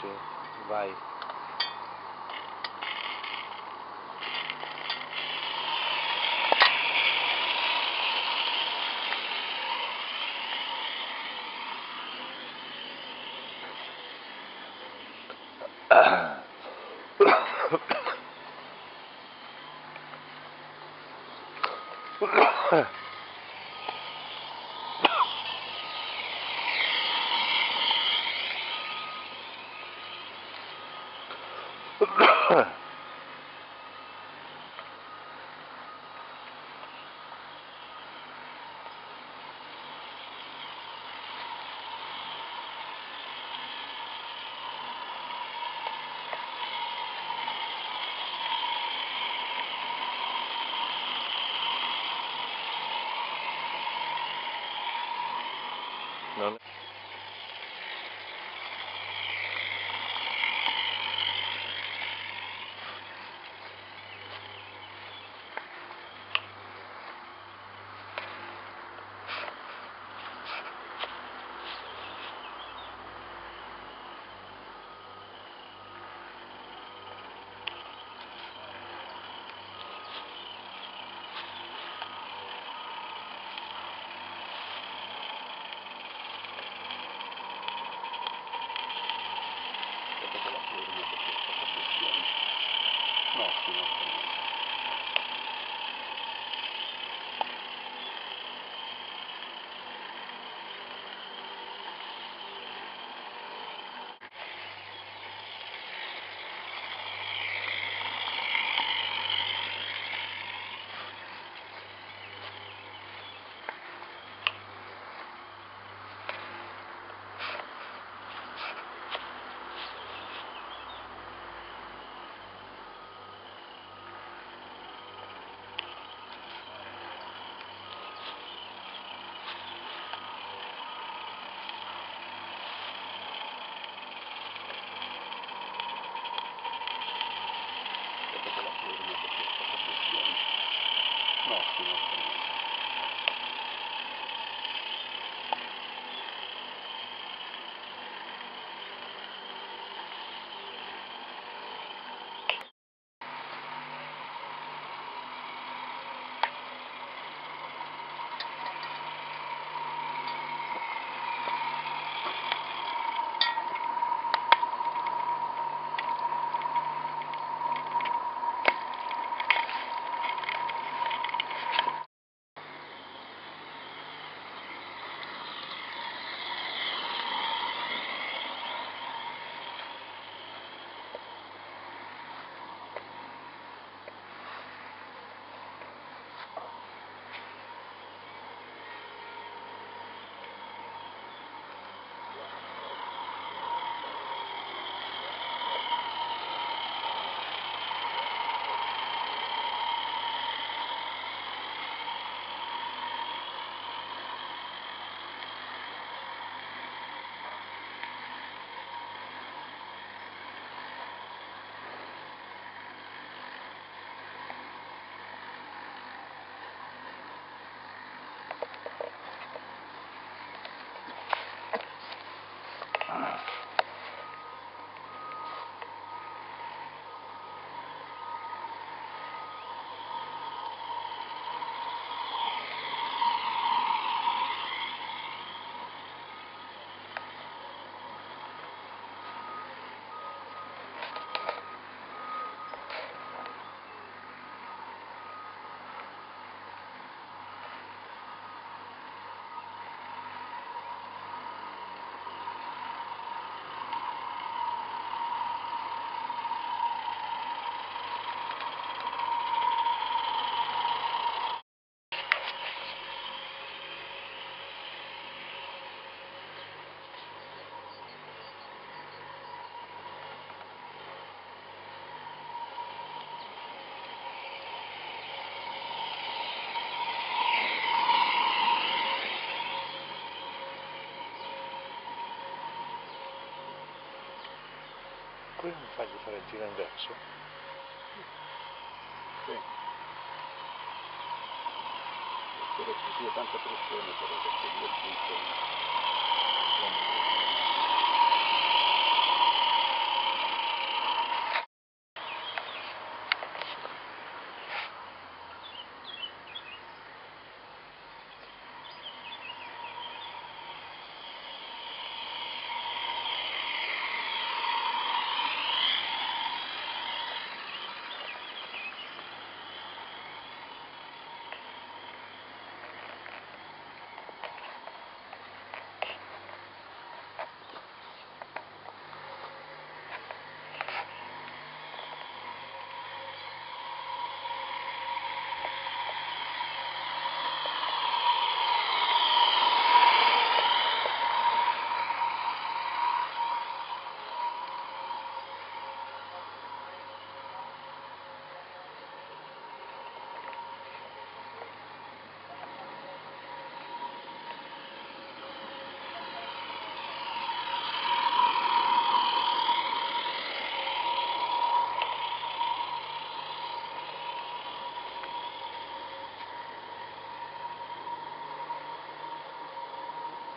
sì, vai. Non... No. No, sì, no, sì. Aspetta Come non fargli fare il giro inverso? Sì. Spero ci sia tanta pressione però perché lì appunto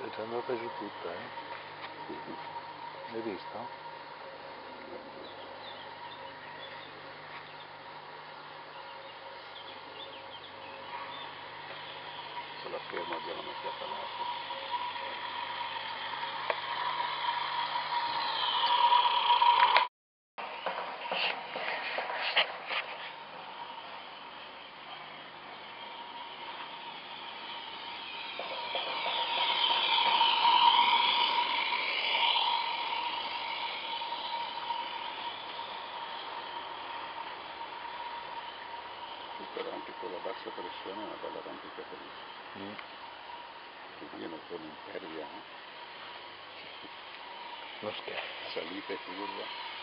È già andata giù tutta, eh? L'hai visto? Con la scherma abbiamo un'occhiata l'altra. Bassa pressione è una bella arrampicatrice. Mm. Che io non sono impervia, no? Non scherzo. Salita e curva.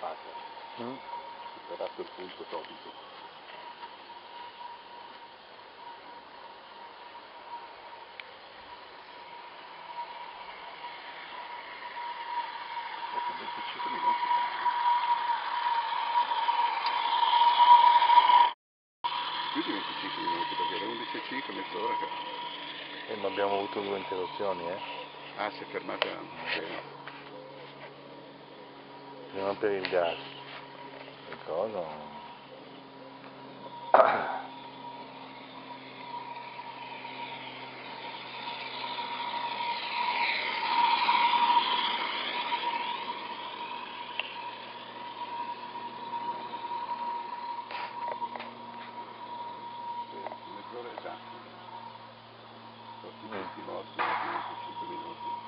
La fase, Mm. superato il punto topico. 25 minuti. Più di 25 minuti, perché alle 11.05 mezz'ora che... Eh, ma abbiamo avuto due interruzioni, eh? Ah, si è fermata... Sì non per il gas. Il coso. Mezz'ora esatto 20 morti 25 minuti.